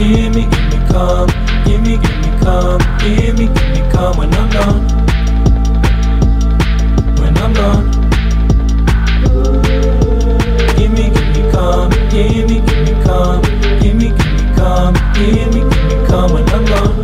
Gimme, gimme cum, gimme, gimme cum, gimme, gimme cum when I'm gone. When I'm gone. Gimme, gimme cum, gimme, gimme cum, gimme, gimme cum, gimme, gimme cum when I'm gone.